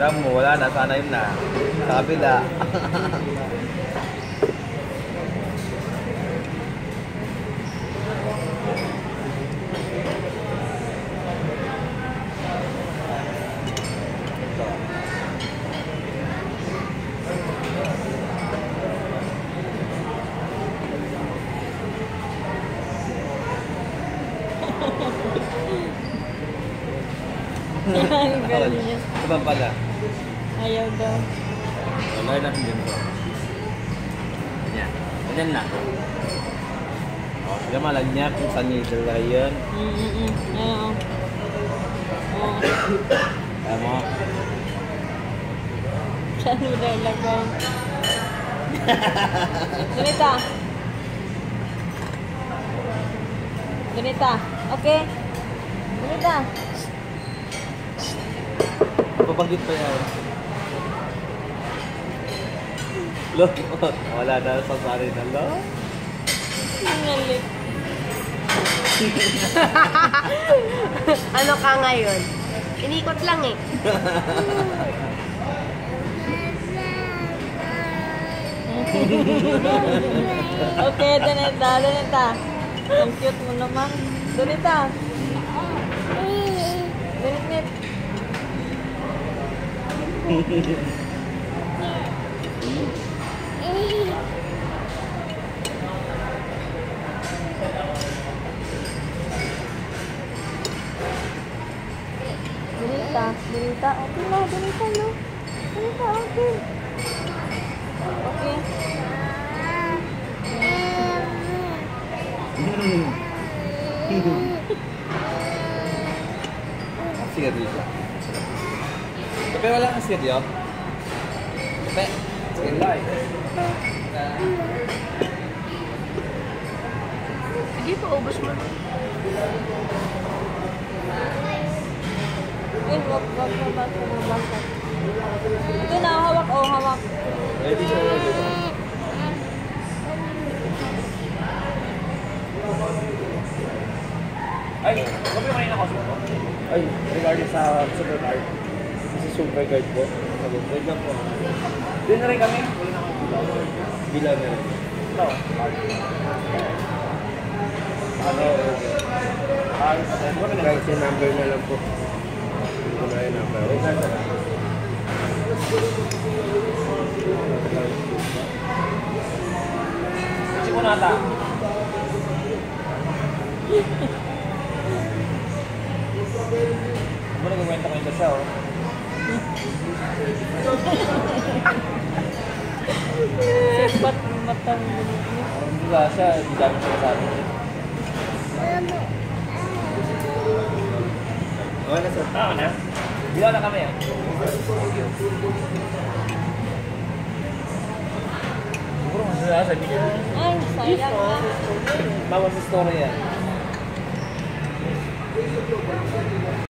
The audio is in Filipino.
Alam mo, wala na. Sana yun na. Sa kabila. Galerinya. Coba pada. Ayo dong. Kalau enak menjadi Ya, ada enak. Oh, sudah malahnya misalnya itu lion. Hmm, oh. Oh. Kan udah enak oke. Okay. Papagit pa yan. Lo, wala na sa sari na lo. Ang galit. Ano ka ngayon? Inikot lang eh. okay, Donita. Donita. Ang cute mo naman. Donita. Donit-nit. berita berita oke lah, berita lo. berita oke oke Hmm. Sikat. Pepe, wala kang siryo? Pepe, lang. Sige po, ubos mo. Ay, wag, wag, wag, wag, wag, wag. Ito na, hawak, oh, hawak. Ready siya, ready ba? Ay, kami kanina ako suko. Ay, regarding sa super guard. Kasi super guard po. Wait lang po. Doon na rin kami. Wala na na rin. Ito. Ano, Ah, ano na? kahit yung number na lang po. Hindi ko na yung number. Wait lang na. Si Kunata. Ano nagkwento ko yung siya, oh. cepat matang enggak saya di dalam Oh, serta, nah. Di kami ya? Kurang masih ada sedikit. Ay, sayang. Mama story ya.